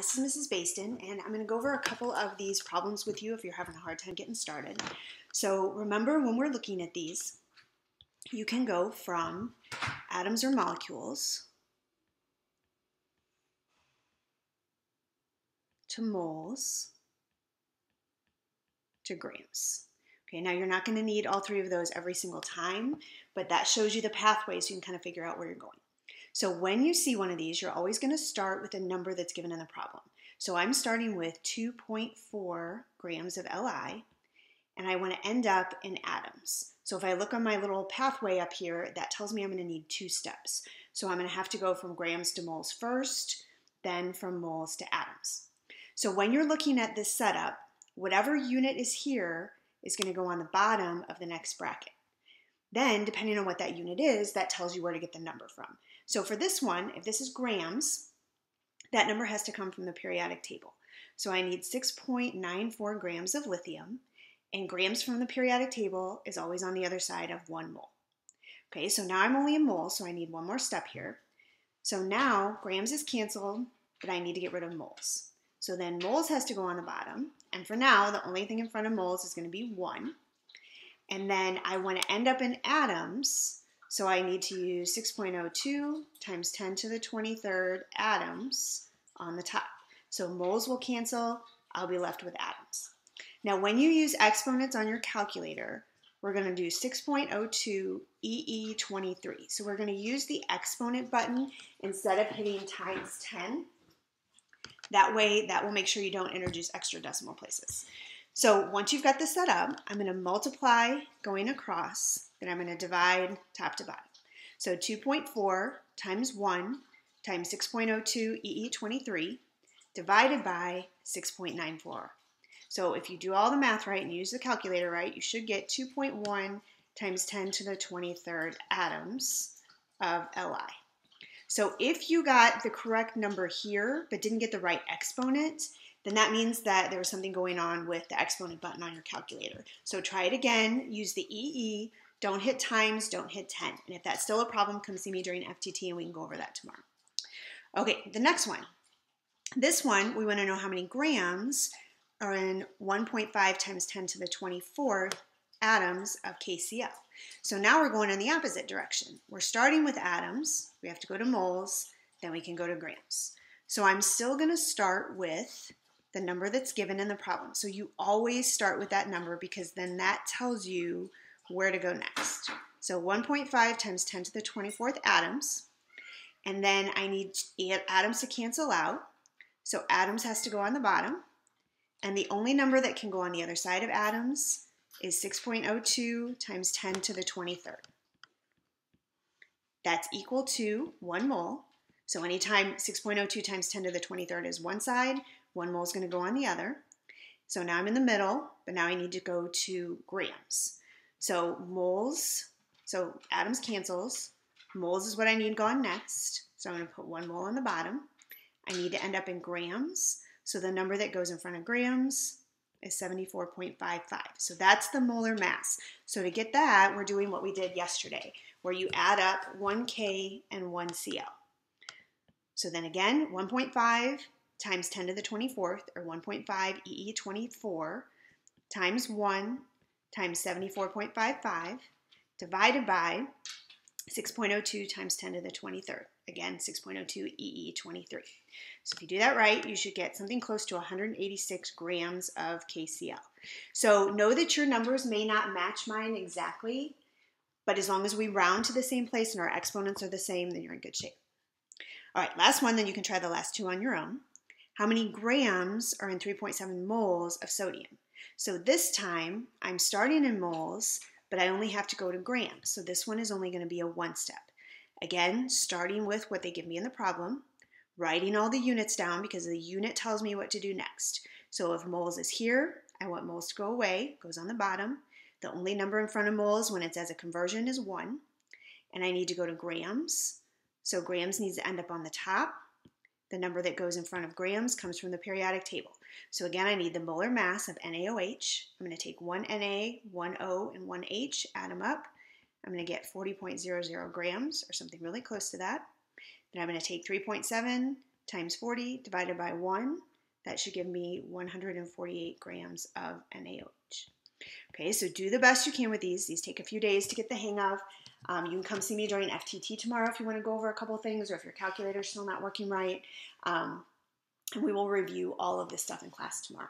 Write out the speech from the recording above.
this is Mrs. Basden, and I'm going to go over a couple of these problems with you if you're having a hard time getting started. So remember when we're looking at these, you can go from atoms or molecules to moles to grams. Okay, now you're not going to need all three of those every single time, but that shows you the pathway so you can kind of figure out where you're going. So when you see one of these, you're always going to start with a number that's given in the problem. So I'm starting with 2.4 grams of Li, and I want to end up in atoms. So if I look on my little pathway up here, that tells me I'm going to need two steps. So I'm going to have to go from grams to moles first, then from moles to atoms. So when you're looking at this setup, whatever unit is here is going to go on the bottom of the next bracket. Then, depending on what that unit is, that tells you where to get the number from. So for this one, if this is grams, that number has to come from the periodic table. So I need 6.94 grams of lithium, and grams from the periodic table is always on the other side of one mole. Okay, so now I'm only in mole, so I need one more step here. So now grams is canceled, but I need to get rid of moles. So then moles has to go on the bottom, and for now, the only thing in front of moles is going to be 1. And then I want to end up in atoms, so I need to use 6.02 times 10 to the 23rd atoms on the top. So moles will cancel, I'll be left with atoms. Now when you use exponents on your calculator, we're going to do 6.02 EE23. So we're going to use the exponent button instead of hitting times 10. That way, that will make sure you don't introduce extra decimal places. So once you've got this set up, I'm going to multiply going across, then I'm going to divide top to bottom. So 2.4 times 1 times 6.02 EE23 divided by 6.94. So if you do all the math right and use the calculator right, you should get 2.1 times 10 to the 23rd atoms of Li. So if you got the correct number here but didn't get the right exponent, then that means that there was something going on with the exponent button on your calculator. So try it again, use the EE, don't hit times, don't hit 10. And if that's still a problem, come see me during FTT and we can go over that tomorrow. Okay, the next one. This one, we want to know how many grams are in 1.5 times 10 to the 24th atoms of KCl. So now we're going in the opposite direction. We're starting with atoms, we have to go to moles, then we can go to grams. So I'm still going to start with the number that's given in the problem. So you always start with that number because then that tells you where to go next. So 1.5 times 10 to the 24th atoms. And then I need atoms to cancel out. So atoms has to go on the bottom. And the only number that can go on the other side of atoms is 6.02 times 10 to the 23rd. That's equal to 1 mole. So anytime 6.02 times 10 to the 23rd is one side, one mole is going to go on the other. So now I'm in the middle, but now I need to go to grams. So moles, so atoms cancels. Moles is what I need going next. So I'm going to put one mole on the bottom. I need to end up in grams. So the number that goes in front of grams is 74.55. So that's the molar mass. So to get that, we're doing what we did yesterday, where you add up 1K and 1Cl. So then again, 1.5 times 10 to the 24th, or 1.5 EE24, times 1 times 74.55, divided by 6.02 times 10 to the 23rd. Again, 6.02 EE23. So if you do that right, you should get something close to 186 grams of KCl. So know that your numbers may not match mine exactly, but as long as we round to the same place and our exponents are the same, then you're in good shape. All right, last one, then you can try the last two on your own how many grams are in 3.7 moles of sodium. So this time I'm starting in moles, but I only have to go to grams. So this one is only going to be a one step. Again, starting with what they give me in the problem, writing all the units down because the unit tells me what to do next. So if moles is here, I want moles to go away, goes on the bottom. The only number in front of moles when it says a conversion is 1. And I need to go to grams. So grams needs to end up on the top. The number that goes in front of grams comes from the periodic table. So again, I need the molar mass of NaOH. I'm going to take one Na, one O, and one H, add them up. I'm going to get 40.00 grams, or something really close to that. Then I'm going to take 3.7 times 40 divided by 1. That should give me 148 grams of NaOH. Okay, so do the best you can with these. These take a few days to get the hang of. Um, you can come see me during FTT tomorrow if you want to go over a couple things or if your calculator's still not working right. Um, and we will review all of this stuff in class tomorrow.